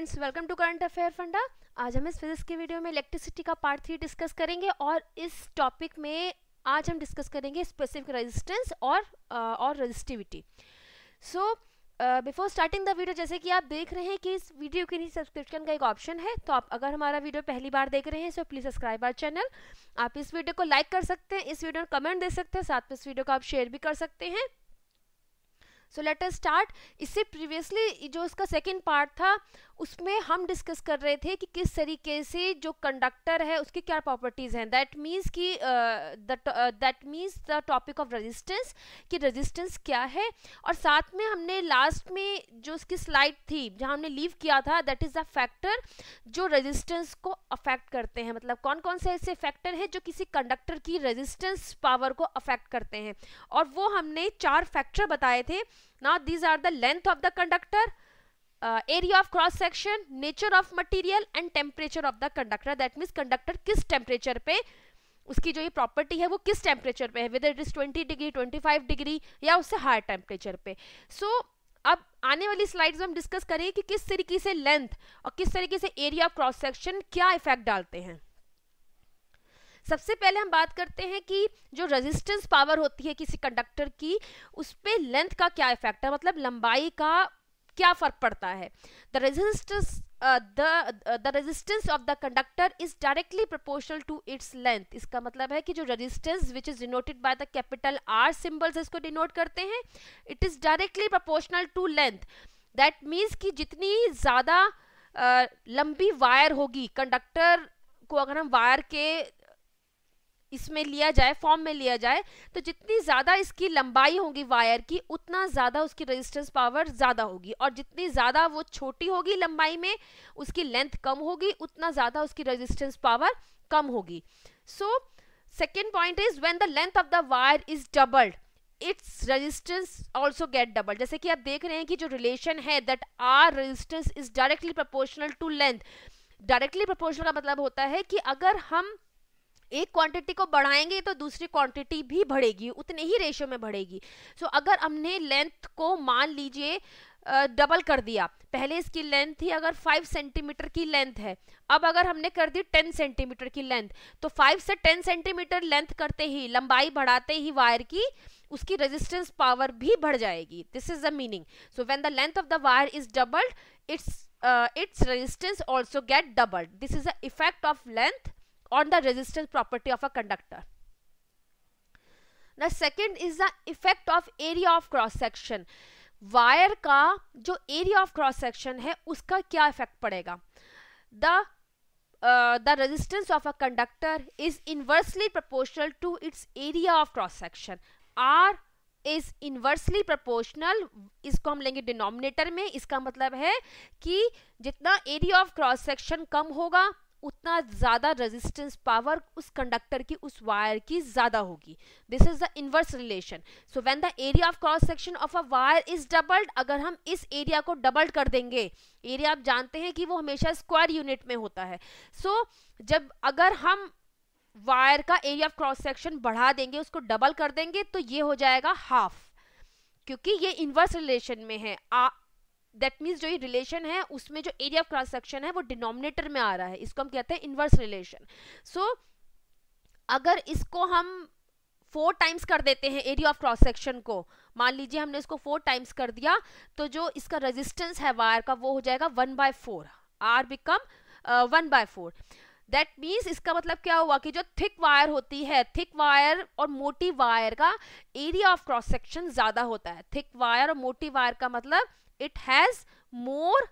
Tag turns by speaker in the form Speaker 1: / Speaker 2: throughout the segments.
Speaker 1: Friends welcome to current affair फंडा। आज हम इस फिजिक्स की वीडियो में इलेक्ट्रिसिटी का पार्ट थ्री डिस्कस करेंगे और इस टॉपिक में आज हम डिस्कस करेंगे स्पेसिफिक रेजिस्टेंस और uh, और resistivity so before starting the video जैसे कि आप देख रहे हैं कि इस वीडियो के नीचे सब्सक्रिप्शन का एक ऑप्शन है तो आप अगर हमारा वीडियो पहली बार देख रहे हैं so please subscribe our channel आप इस वीडियो को लाइक कर सकते हैं इस वीडियो में कमेंट दे सकते हैं साथ में इस वीडियो को आप शेयर भी कर सकते हैं। सो लेट अस स्टार्ट इससे प्रीवियसली जो इसका सेकेंड पार्ट था, उसमें हम डिस्कस कर रहे थे कि किस तरीके से जो कंडक्टर है, उसकी क्या प्रॉपर्टीज़ हैं। दैट मीन्स कि that means the topic of resistance कि रेजिस्टेंस क्या है। और साथ में हमने लास्ट में जो उसकी स्लाइड थी, जहाँ हमने लीव किया था दैट इज़ द फैक्टर जो रेजिस्टेंस को अफेक्ट करते हैं। मतलब कौन कौन से ऐसे फैक्टर हैं, जो किसी कंडक्टर की रेजिस्टेंस पावर को अफेक्ट करते हैं। और वो हमने चार फैक्टर बताए थे। Now these are the length of the conductor uh, area of cross section nature of material and temperature of the conductor that means conductor किस temperature पे उसकी जो ये प्रॉपर्टी है वो किस टेम्परेचर पे है with it is 20 degree 25 degree या उससे हायर टेम्परेचर पे सो so, अब आने वाली स्लाइड्स में हम डिस्कस करें कि किस तरीके से लेंथ और किस तरीके से एरिया ऑफ़ क्रॉस सेक्शन क्या इफ़ेक्ट डालते हैं सबसे पहले हम बात करते हैं कि जो रेजिस्टेंस पावर होती है किसी कंडक्टर की उस पर लेंथ का क्या इफ़ेक्ट है? मतलब लंबाई का क्या फ़र्क पड़ता है? The resistance the resistance of the conductor is directly proportional to its length इसका मतलब है कि जो resistance which is denoted by the capital R symbols इसको डिनोट करते हैं it is directly proportional to length that means कि जितनी ज़्यादा uh, लंबी वायर होगी कंडक्टर को अगर हम वायर के इसमें लिया जाए फॉर्म में लिया जाए तो जितनी ज़्यादा इसकी लंबाई होगी वायर की, उतना ज़्यादा उसकी रेजिस्टेंस पावर ज़्यादा होगी। और जितनी ज़्यादा वो छोटी होगी लंबाई में, उसकी लेंथ कम होगी, उतना ज़्यादा उसकी रेजिस्टेंस पावर कम होगी। So second point is when the length of the wire is doubled its resistance also get double जैसे कि आप देख रहे हैं कि जो रिलेशन है that R resistance is directly proportional to length directly proportional का मतलब होता है कि अगर हम एक क्वांटिटी को बढ़ाएँगे तो दूसरी क्वांटिटी भी बढ़ेगी उतने ही रेशियो में बढ़ेगी। सो so, अगर हमने लेंथ को मान लीजिए डबल कर दिया पहले इसकी लेंथ थी अगर 5 सेंटीमीटर की लेंथ है अब अगर हमने कर दी 10 सेंटीमीटर की लेंथ तो 5 से 10 सेंटीमीटर लेंथ करते ही लंबाई बढ़ाते ही वायर की उसकी रेजिस्टेंस पावर भी बढ़ जाएगी। This is the meaning so when the length of the wire is doubled its its resistance also get doubled this is the effect of length on the resistance property of a conductor. The second is the effect of area of cross section. Wire का जो area of cross section है, उसका क्या effect पड़ेगा the the resistance of a conductor is inversely proportional to its area of cross section R is inversely proportional इसको हम लेंगे denominator में, इसका मतलब है कि जितना एरिया ऑफ़ क्रॉस सेक्शन कम होगा उतना ज़्यादा रेजिस्टेंस पावर उस कंडक्टर की उस वायर की ज़्यादा होगी। This is the inverse relation so when the area of cross section of a wire is doubled अगर हम इस एरिया को डबल्ड कर देंगे एरिया आप जानते हैं कि वो हमेशा स्क्वायर यूनिट में होता है। सो so, जब अगर हम वायर का एरिया ऑफ़ क्रॉस सेक्शन बढ़ा देंगे उसको डबल कर देंगे तो ये हो जाएगा हाफ़ क्योंकि ये इनवर्स रिलेशन में है। दैट मीन्स जो ये रिलेशन है, उसमें जो एरिया ऑफ़ क्रॉस सेक्शन है, वो डिनोमिनेटर में आ रहा है। इसको हम कहते हैं इनवर्स रिलेशन सो अगर इसको हम फोर टाइम्स कर देते हैं एरिया ऑफ़ क्रॉस सेक्शन को, मान लीजिए हमने इसको फोर टाइम्स कर दिया तो जो इसका रेजिस्टेंस है वायर का, वो हो जाएगा one by four R become one by four that means इसका मतलब क्या हुआ कि जो थिक वायर होती है थिक वायर और मोटी वायर का एरिया ऑफ़ क्रॉस सेक्शन ज़्यादा होता है। थिक वायर और मोटी वायर का मतलब it has more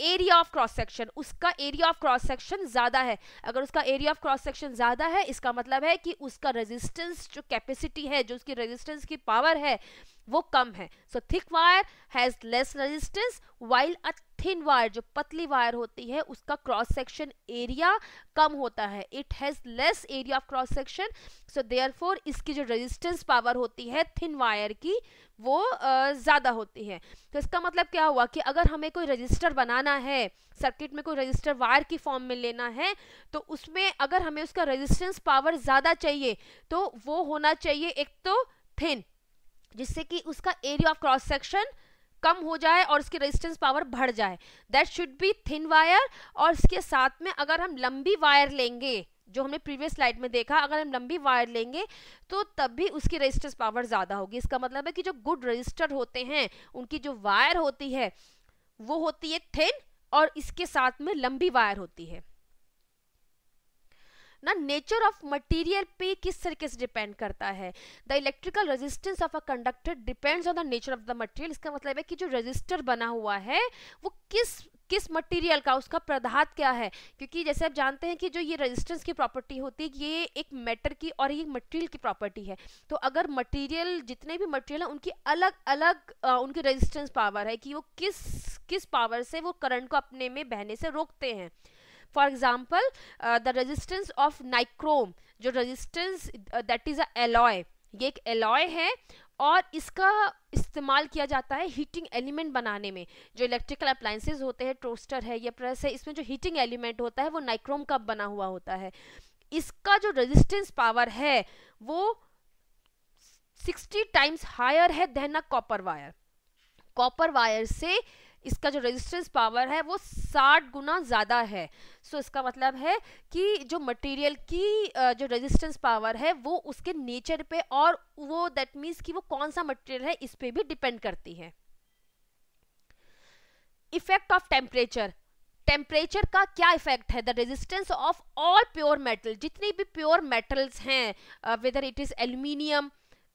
Speaker 1: area of cross section उसका एरिया ऑफ़ क्रॉस सेक्शन ज़्यादा है। अगर उसका एरिया ऑफ़ क्रॉस सेक्शन ज़्यादा है, इसका मतलब है कि उसका रेजिस्टेंस जो कैपेसिटी है, जो उसकी रेजिस्टेंस की पावर है, वो कम है। So thick wire has less resistance while a thin wire, जो पतली वायर होती है, उसका क्रॉस सेक्शन एरिया कम होता है। It has less area of cross section so there इसकी जो रेजिस्टेंस पावर होती है थिन वायर की, वो ज़्यादा होती है। तो इसका मतलब क्या हुआ कि अगर हमें कोई रजिस्टर बनाना है सर्किट में कोई रजिस्टर वायर की फॉर्म में लेना है तो उसमें अगर हमें उसका रेजिस्टेंस पावर ज़्यादा चाहिए तो वो होना चाहिए एक तो थिन जिससे कि उसका एरिया ऑफ़ क्रॉस सेक्शन कम हो जाए और उसकी रेजिस्टेंस पावर बढ़ जाए। That should be thin wire और इसके साथ में अगर हम लंबी वायर लेंगे, जो हमने प्रीवियस स्लाइड में देखा, अगर हम लंबी वायर लेंगे तो तब भी उसकी रेजिस्टेंस पावर ज़्यादा होगी। इसका मतलब है कि जो गुड रजिस्टर होते हैं, उनकी जो वायर होती है, वो होती है थिन और इसके साथ में लंबी वायर होती है। ना नेचर ऑफ़ मटेरियल पे किस तरीके से डिपेंड करता है? The electrical resistance of a conductor depends on the nature of the material इसका मतलब है कि जो रजिस्टर बना हुआ है वो किस किस मटेरियल का उसका प्रधात क्या है? क्योंकि जैसे आप जानते हैं कि जो ये रेजिस्टेंस की प्रॉपर्टी होती है ये एक मैटर की और ये मटेरियल की प्रॉपर्टी है। तो अगर मटेरियल जितने भी मटेरियल हैं उनकी अलग अलग आ, उनकी रेजिस्टेंस पावर है कि वो किस किस पावर से वो करंट को अपने में बहने से रोकते हैं। For example the resistance of nichrome जो resistance that is a alloy ये एक एलॉय है, और इसका इस्तेमाल किया जाता है हीटिंग एलिमेंट बनाने में। जो इलेक्ट्रिकल अप्लाइंसेज होते हैं टोस्टर है, या प्रेस है, इसमें जो हीटिंग एलिमेंट होता है, वो नाइक्रोम का बना हुआ होता है। इसका जो रेजिस्टेंस पावर है, वो 60 टाइम्स हायर है than a copper wire copper wire से इसका जो रेजिस्टेंस पावर है वो 60 गुना ज़्यादा है। सो so, इसका मतलब है कि जो मटेरियल की जो रेजिस्टेंस पावर है वो उसके नेचर पे और वो दैट मीन्स कि वो कौन सा मटेरियल है इस पे भी डिपेंड करती है। इफ़ेक्ट ऑफ़ टेम्परेचर टेम्परेचर का क्या इफ़ेक्ट है? The resistance of all pure metal जितनी भी प्योर मेटल्स हैं whether it is aluminium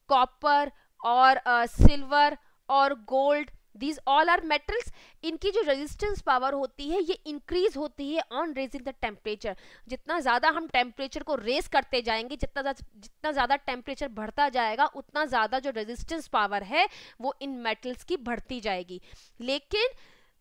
Speaker 1: copper और सिल्वर uh, और gold these all are metals इनकी जो रेजिस्टेंस पावर होती है, ये इंक्रीज होती है ऑन रेजिंग द टेम्परेचर जितना ज़्यादा हम टेम्परेचर को रेज करते जाएँगे, जितना जितना ज़्यादा टेम्परेचर बढ़ता जाएगा, उतना ज़्यादा जो रेजिस्टेंस पावर है, वो इन मेटल्स की बढ़ती जाएगी. लेकिन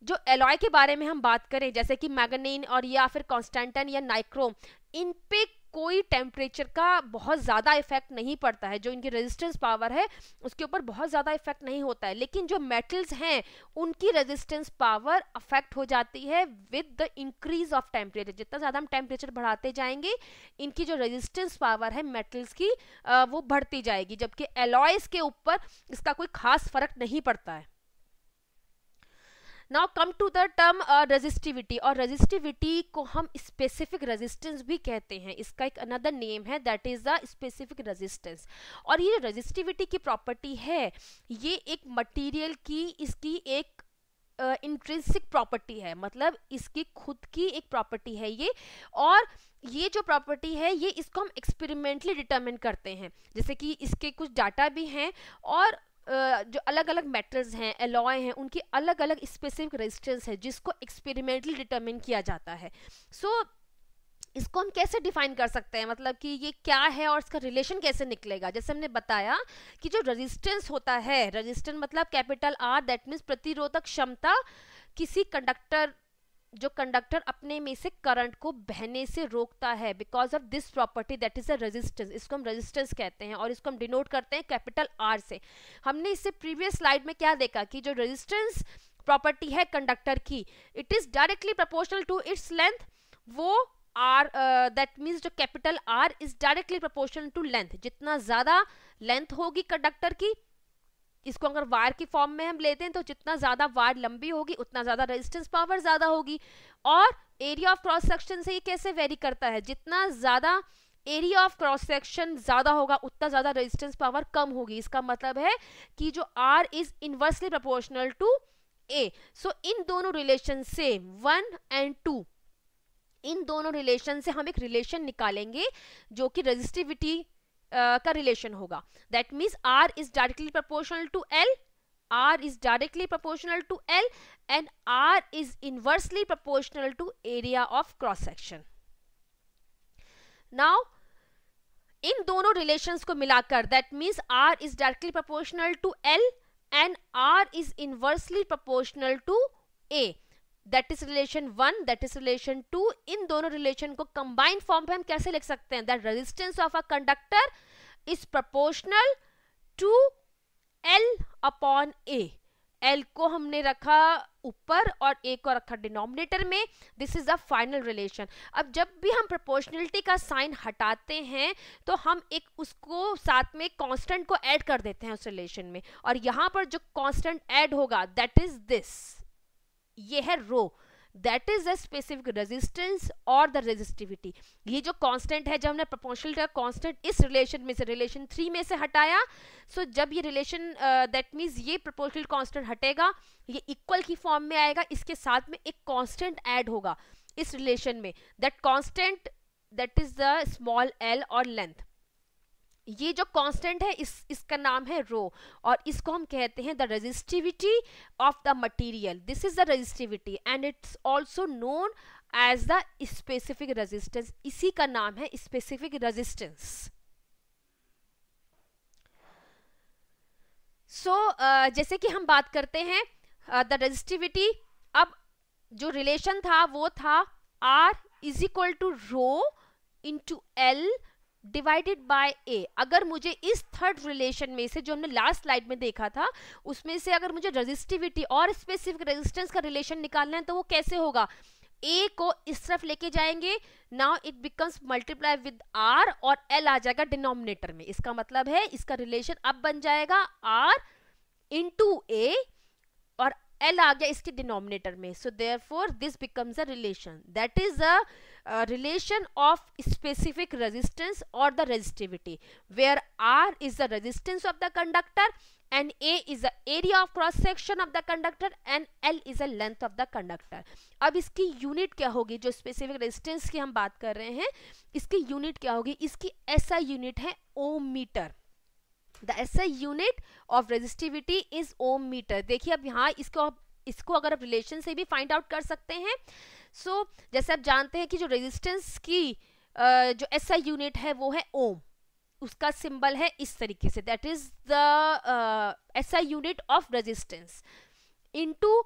Speaker 1: जो एलॉय के बारे में हम बात करें, जैसे कि मैगनीन और या फिर कॉन्स्टेंटन या नाइक्रोम इन पे कोई टेम्परेचर का बहुत ज़्यादा इफ़ेक्ट नहीं पड़ता है। जो इनकी रेजिस्टेंस पावर है, उसके ऊपर बहुत ज़्यादा इफ़ेक्ट नहीं होता है। लेकिन जो मेटल्स हैं, उनकी रेजिस्टेंस पावर अफेक्ट हो जाती है with the increase of temperature जितना ज़्यादा हम टेम्परेचर बढ़ाते जाएँगे, इनकी जो रेजिस्टेंस पावर है मेटल्स की वो बढ़ती जाएगी, जबकि एलॉयस के ऊपर इसका कोई खास फ़र्क नहीं पड़ता है। Now come to the term resistivity और रेजिस्टिविटी को हम स्पेसिफिक रेजिस्टेंस भी कहते हैं। इसका एक अनदर नेम है that is the specific resistance और ये रेजिस्टिविटी की प्रॉपर्टी है ये एक मटेरियल की इसकी एक इंट्रेंसिक uh, प्रॉपर्टी है। मतलब इसकी खुद की एक प्रॉपर्टी है ये। और ये जो प्रॉपर्टी है ये इसको हम एक्सपेरिमेंटली डिटर्मिन करते हैं। जैसे कि इसके कुछ डाटा भी हैं और जो अलग अलग मेटल्स हैं एलॉय हैं उनकी अलग अलग स्पेसिफिक रेजिस्टेंस है जिसको एक्सपेरिमेंटली डिटरमिन किया जाता है। सो so, इसको हम कैसे डिफाइन कर सकते हैं? मतलब कि ये क्या है और इसका रिलेशन कैसे निकलेगा? जैसे हमने बताया कि जो रेजिस्टेंस होता है रेजिस्टेंस मतलब कैपिटल आर दैट मीन्स प्रतिरोधक क्षमता किसी कंडक्टर जो कंडक्टर अपने में से करंट को बहने से रोकता है because of this property that is a resistance इसको हम रेजिस्टेंस कहते हैं और इसको हम डिनोट करते हैं कैपिटल आर से। हमने इससे प्रीवियस स्लाइड में क्या देखा कि जो रेजिस्टेंस प्रॉपर्टी है कंडक्टर की it is directly proportional to its length वो आर दैट मीन्स जो capital R is directly proportional to length जितना ज़्यादा लेंथ होगी कंडक्टर की इसको अगर वायर की फॉर्म में हम लेते हैं तो जितना ज़्यादा वायर लंबी होगी, उतना ज़्यादा रेजिस्टेंस पावर ज़्यादा होगी। और एरिया ऑफ़ क्रॉस सेक्शन से ये कैसे वेरी करता है? जितना ज़्यादा एरिया ऑफ़ क्रॉस सेक्शन ज़्यादा होगा, उतना ज़्यादा रेजिस्टेंस पावर कम होगी। इसका मतलब है कि जो R is inversely proportional to A so इन दोनों रिलेशन से वन एंड टू इन दोनों रिलेशन से हम एक रिलेशन निकालेंगे, जो कि रेजिस्टिविटी का रिलेशन होगा। That means R is directly proportional to L R is directly proportional to L and R is inversely proportional to area of cross section. Now, इन दोनों रिलेशंस को मिलाकर that means R is directly proportional to L and R is inversely proportional to A that is relation one that is relation two इन दोनों relation को combined form पे हम कैसे लिख सकते हैं? That resistance of a conductor is proportional to L upon A L को हमने रखा ऊपर और ए को रखा डिनोमिनेटर में. This is the final relation अब जब भी हम प्रोपोर्शनलिटी का साइन हटाते हैं तो हम एक उसको साथ में कांस्टेंट को ऐड कर देते हैं उस रिलेशन में. और यहाँ पर जो कांस्टेंट ऐड होगा दैट इज़ दिस ये है rho that is the specific resistance और द रेजिस्टिविटी ये जो कांस्टेंट है, जब हमने प्रोपोर्शनल का कांस्टेंट इस रिलेशन में से रिलेशन थ्री में से हटाया सो so जब ये रिलेशन दैट मीन्स ये प्रोपोर्शनल कांस्टेंट हटेगा, ये इक्वल की फॉर्म में आएगा, इसके साथ में एक कांस्टेंट ऐड होगा इस रिलेशन में. That constant that is the small L और लेंथ ये जो कांस्टेंट है इस इसका नाम है रो और इसको हम कहते हैं the resistivity of the material this is the resistivity and it's also known as the specific resistance इसी का नाम है स्पेसिफिक रेजिस्टेंस सो जैसे कि हम बात करते हैं द uh, रेजिस्टिविटी अब जो रिलेशन था वो था R is equal to rho into L divided by A अगर मुझे इस थर्ड रिलेशन में से, जो हमने लास्ट स्लाइड में देखा था, उसमें से अगर मुझे रेजिस्टिविटी और स्पेसिफिक रेजिस्टेंस का रिलेशन निकालना है तो वो कैसे होगा? ए को इस तरफ़ लेके जाएँगे now it becomes multiply with R और एल आ जाएगा डिनोमिनेटर में। इसका मतलब है, इसका रिलेशन अब बन जाएगा आर इंटू ए और एल आ गया इसके डिनोमिनेटर में। So therefore this becomes a relation that is a relation of specific resistance और the resistivity where R is the resistance of the conductor and A is the area of cross section of the conductor and L is a length of the conductor अब इसकी unit क्या होगी? जो specific resistance की हम बात कर रहे हैं, इसकी यूनिट क्या होगी? इसकी ऐसा यूनिट है ohm metre the SI unit of resistivity is ohm metre देखिए अब यहाँ इसको इसको अगर आप रिलेशन से भी फाइंड आउट कर सकते हैं सो so, जैसे आप जानते हैं कि जो रेजिस्टेंस की जो एस यूनिट है वो है ओम उसका सिंबल है इस तरीके से. That is the I unit of resistance into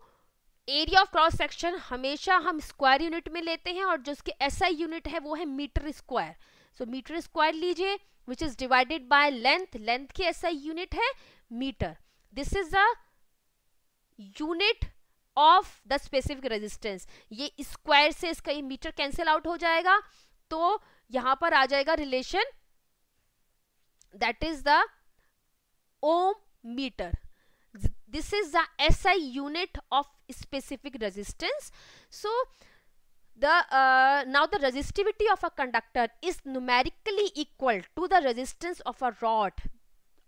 Speaker 1: area of cross section हमेशा हम स्क्वायर यूनिट में लेते हैं और जो उसके आई यूनिट है वो है metre square so metre square लीजिए which is divided by length length की आई यूनिट है metre this is the unit of the specific resistance ये स्क्वायर से इसका ये मीटर कैंसिल आउट हो जाएगा तो यहाँ पर आ जाएगा relation that is the ohm metre this is the S I unit of specific resistance so the now the the of a conductor is numerically equal to the resistance of a a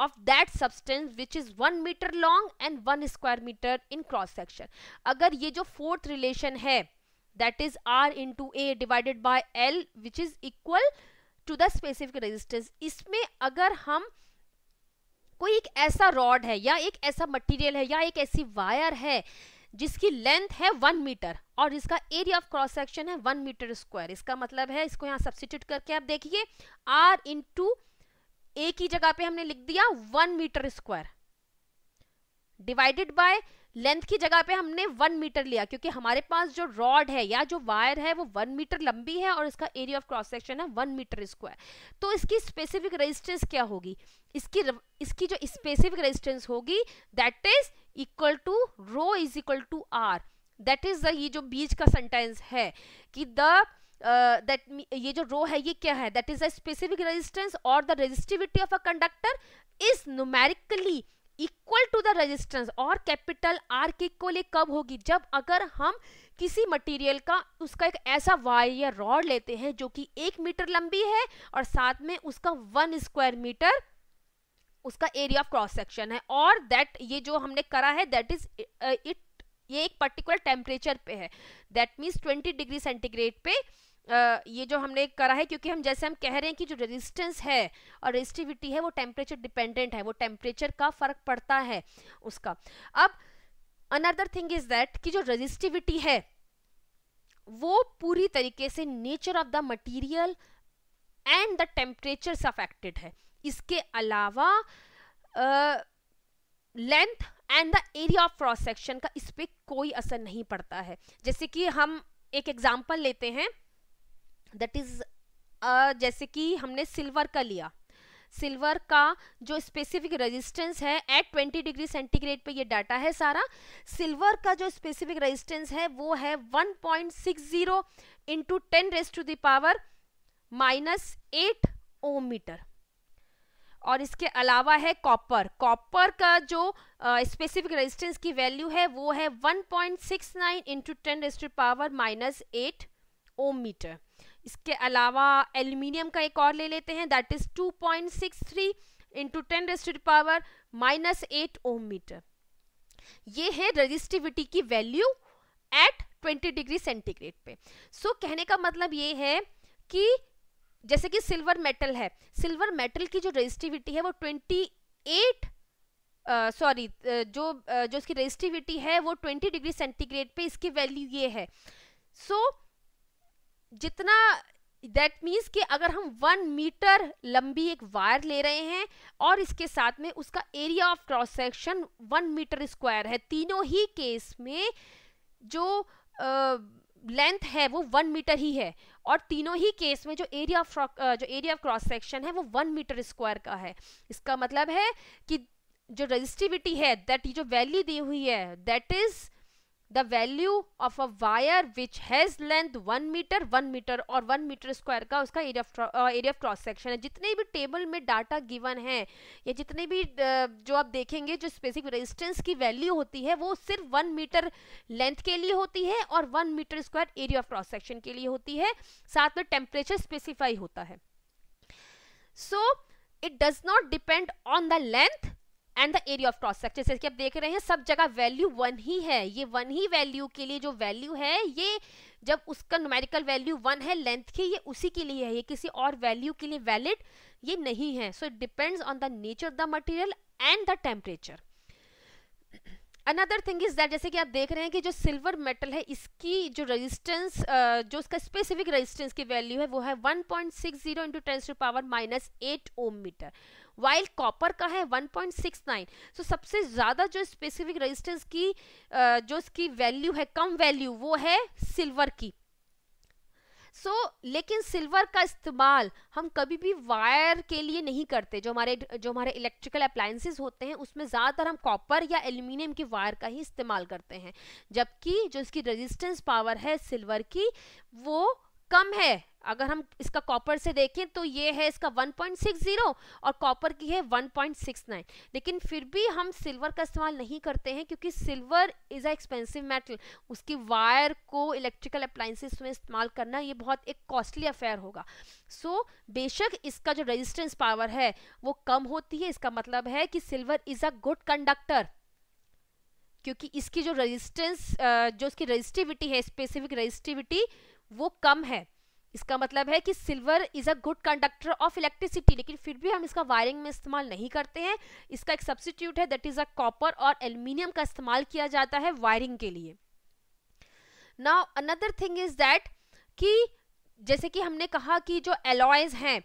Speaker 1: of that substance which is one metre long and one square metre in cross section अगर ये जो fourth relation है that is R into A divided by L which is equal to the specific resistance इसमें अगर हम कोई एक ऐसा रॉड है या एक ऐसा मटेरियल है या एक ऐसी वायर है, जिसकी लेंथ है वन मीटर और इसका एरिया ऑफ़ क्रॉस सेक्शन है वन मीटर स्क्वायर इसका मतलब है इसको यहाँ सब्सिट्यूट करके आप देखिए आर इंटू ए की जगह पे हमने लिख दिया one metre square divided by length की जगह पे हमने वन मीटर लिया, क्योंकि हमारे पास जो रॉड है या जो वायर है वो वन मीटर लंबी है और इसका एरिया ऑफ़ क्रॉस सेक्शन है वन मीटर स्क्वायर तो इसकी स्पेसिफिक रेजिस्टेंस क्या होगी? इसकी इसकी जो स्पेसिफिक रेजिस्टेंस होगी that is equal to rho is equal to R that is the ये जो बीच का सेंटेंस है कि द दैट uh, ये जो रो है ये क्या है? That is a specific resistance और the resistivity of a conductor is numerically equal to the resistance और कैपिटल आर के इक्वल कब होगी? जब अगर हम किसी मटेरियल का उसका एक ऐसा वायर या रॉड लेते हैं जो कि एक मीटर लंबी है और साथ में उसका वन स्क्वायर मीटर उसका एरिया ऑफ़ क्रॉस सेक्शन है और दैट ये जो हमने करा है दैट इज़ इट ये एक पर्टिकुलर टेम्परेचर पे है। दैट मीन्स 20 डिग्री सेंटीग्रेड पे ये जो हमने करा है, क्योंकि हम जैसे हम कह रहे हैं कि जो रेजिस्टेंस है और रेजिस्टिविटी है, वो टेम्परेचर डिपेंडेंट है, वो टेम्परेचर का फ़र्क पड़ता है उसका। अब अनदर थिंग इज़ दैट कि जो रेजिस्टिविटी है, वो पूरी तरीके से nature of the material and the temperature से अफेक्टेड है। इसके अलावा length and the area of cross section का इस पर कोई असर नहीं पड़ता है। जैसे कि हम एक एग्ज़ाम्पल लेते हैं दैट इज़ uh, जैसे कि हमने सिल्वर का लिया। सिल्वर का जो स्पेसिफिक रेजिस्टेंस है एट 20 डिग्री सेंटीग्रेड पे ये डाटा है सारा। सिल्वर का जो स्पेसिफिक रेजिस्टेंस है वो है 1.60 point six zero into ten raise to the power minus eight ohm metre और इसके अलावा है कॉपर कॉपर का जो स्पेसिफिक uh, रेजिस्टेंस की वैल्यू है वो है 1.69 point six nine into ten raised power minus eight ohm metre इसके अलावा एल्यूमिनियम का एक और ले लेते हैं that is 2.63 point six three into ten raised power minus eight ohm metre ये है रजिस्टिविटी की वैल्यू एट 20 डिग्री सेंटीग्रेड पे। सो so, कहने का मतलब ये है कि जैसे कि सिल्वर मेटल है सिल्वर मेटल की जो रजिस्टिविटी है वो 28 सॉरी uh, uh, जो uh, जो इसकी रजिस्टिविटी है वो 20 डिग्री सेंटीग्रेड पे इसकी वैल्यू ये है। सो so, जितना दैट मीन्स कि अगर हम वन मीटर लंबी एक वायर ले रहे हैं और इसके साथ में उसका area of cross section one metre square है, तीनों ही केस में जो लेंथ है वो वन मीटर ही है और तीनों ही केस में जो एरिया ऑफ़ जो एरिया ऑफ़ क्रॉस सेक्शन है वो वन मीटर स्क्वायर का है। इसका मतलब है कि जो रजिस्टिविटी है दैट जो वैल्यू दी हुई है that is the value of a wire which has length one metre one metre और वन मीटर स्क्वायर का उसका area area of cross section है। जितने भी टेबल में डाटा गिवन है, या जितने भी जो आप देखेंगे, जो स्पेसिफिक रेजिस्टेंस की वैल्यू होती है, वो सिर्फ़ वन मीटर लेंथ के लिए होती है और one metre square area of cross section के लिए होती है। साथ में टेम्परेचर स्पेसिफाई होता है। So it does not depend on the length and the area of cross section जैसे कि आप देख रहे हैं, सब जगह वैल्यू वन ही है। ये वन ही वैल्यू के लिए जो वैल्यू है, ये जब उसका न्यूमेरिकल वैल्यू वन है लेंथ की, ये उसी के लिए है। ये किसी और वैल्यू के लिए वैलिड ये नहीं है। So it depends on the nature of the material and the temperature another thing is that जैसे कि आप देख रहे हैं कि जो सिल्वर मेटल है, इसकी जो रेजिस्टेंस जो उसका स्पेसिफिक रेजिस्टेंस की वैल्यू है, वो है 1.60 point six zero into ten to power minus eight ohm metre while copper का है 1.69 सो so, सबसे ज़्यादा जो स्पेसिफिक रेजिस्टेंस की जो इसकी वैल्यू है कम वैल्यू वो है सिल्वर की. सो so, लेकिन सिल्वर का इस्तेमाल हम कभी भी वायर के लिए नहीं करते। जो हमारे जो हमारे इलेक्ट्रिकल अप्लायंसेस होते हैं उसमें ज़्यादातर हम कॉपर या एल्यूमिनियम की वायर का ही इस्तेमाल करते हैं। जबकि जो इसकी रेजिस्टेंस पावर है सिल्वर की वो कम है। अगर हम इसका कॉपर से देखें तो ये है इसका 1.60 और कॉपर की है 1.69 लेकिन फिर भी हम सिल्वर का इस्तेमाल नहीं करते हैं क्योंकि silver is a expensive metal उसकी वायर को इलेक्ट्रिकल अप्लाइंसेस में इस्तेमाल करना ये बहुत एक कॉस्टली अफेयर होगा। सो so, बेशक इसका जो रेजिस्टेंस पावर है वो कम होती है। इसका मतलब है कि silver is a good conductor क्योंकि इसकी जो रेजिस्टेंस जो इसकी रजिस्टिविटी है स्पेसिफिक रजिस्टिविटी वो कम है। इसका मतलब है कि silver is a good conductor of electricity लेकिन फिर भी हम इसका वायरिंग में इस्तेमाल नहीं करते हैं। इसका एक सब्सिट्यूट है दैट इज़ अ कॉपर और एल्यूमिनियम का इस्तेमाल किया जाता है वायरिंग के लिए। Now another thing is that कि जैसे कि हमने कहा कि जो एलॉयज हैं,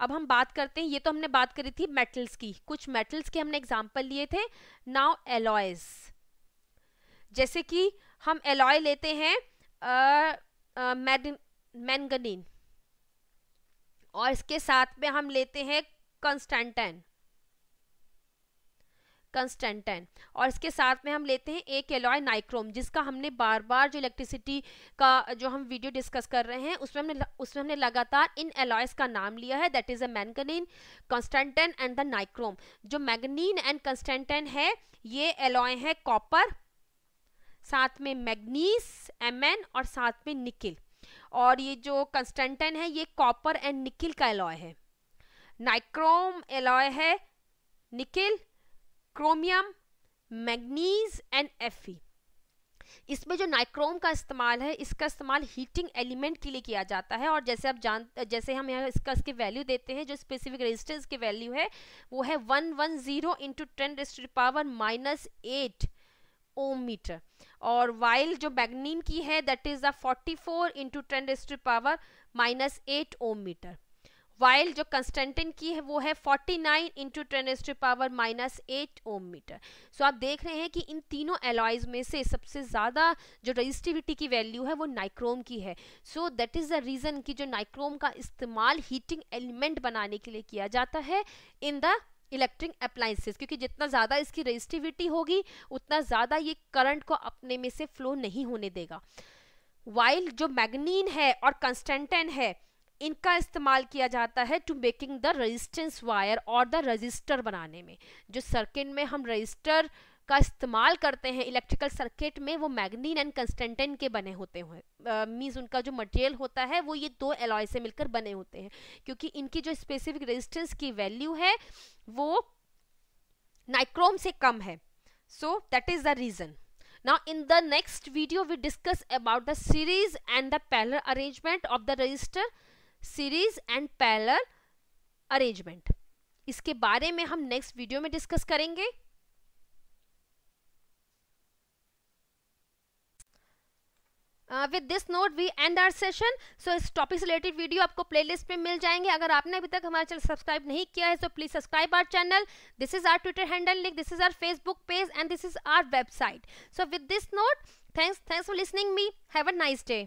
Speaker 1: अब हम बात करते हैं, ये तो हमने बात करी थी मेटल्स की। कुछ मेटल्स के हमने एग्ज़ाम्पल लिए थे। नाउ एलॉयज जैसे कि हम एलॉय लेते हैं मैंगनीन और इसके साथ में हम लेते हैं कंस्टेंटाइन कंस्टेंटाइन और इसके साथ में हम लेते हैं एक एलॉय नाइक्रोम, जिसका हमने बार बार जो इलेक्ट्रिसिटी का, जो हम वीडियो डिस्कस कर रहे हैं, उसमें हमने उसमें हमने लगातार इन एलॉयस का नाम लिया है that is a manganin constantan and the nichrome जो मैगनीन एंड कंस्टेंटाइन है, ये एलॉय है कॉपर साथ में मैग्नीस एम और साथ में निकिल। और ये जो कंस्टेंटन है, ये कॉपर एंड निकिल का एलॉय है। नाइक्रोम एलॉय है nickel, chromium, manganese and F इसमें जो नाइक्रोम का इस्तेमाल है, इसका इस्तेमाल हीटिंग एलिमेंट के लिए किया जाता है। और जैसे आप जान, जैसे हम यहाँ इसका, इसके वैल्यू देते हैं, जो स्पेसिफिक रेजिस्टेंस की वैल्यू है, वो है one one zero into ten raised power minus eight. Ohm metre और वाइल जो मैग्नीन की है that is the 44 four into ten power minus eight ohm metre while जो कंस्टेंटिन की है, वो है 49 nine into ten power minus eight ohm metre so आप देख रहे हैं कि इन तीनों एलॉयज में से सबसे ज़्यादा जो रजिस्टिविटी की वैल्यू है, वो नाइक्रोम की है. So that is the reason कि जो नाइक्रोम का इस्तेमाल हीटिंग एलिमेंट बनाने के लिए किया जाता है इन द इलेक्ट्रिक अप्लाइंसेस क्योंकि जितना ज़्यादा इसकी रजिस्टिविटी होगी, उतना ज़्यादा ये करंट को अपने में से फ्लो नहीं होने देगा। वाइल जो मैग्नीन है और कंस्टेंटन है, इनका इस्तेमाल किया जाता है to making the resistance wire और द रजिस्टर बनाने में। जो सर्किट में हम रजिस्टर का इस्तेमाल करते हैं इलेक्ट्रिकल सर्किट में, वो मैग्नीन एंड कंस्टेंटेन के बने होते हैं मीन्स उनका जो मटेरियल होता है, वो ये दो एलॉय से मिलकर बने होते हैं। क्योंकि इनकी जो स्पेसिफिक रेजिस्टेंस की वैल्यू है, वो नाइक्रोम से कम है। So that is the reason now, in the next video, we discuss about the series and the parallel arrangement of the register series and parallel arrangement. इसके बारे में हम नेक्स्ट वीडियो में डिस्कस करेंगे। With this note we end our session so इस topic से related video आपको playlist में मिल जाएँगे। अगर आपने अभी तक हमारे चैनल सब्सक्राइब नहीं किया है तो please subscribe our channel this is our Twitter handle link this is our Facebook page and this is our website so with this note thanks thanks for listening me have a nice day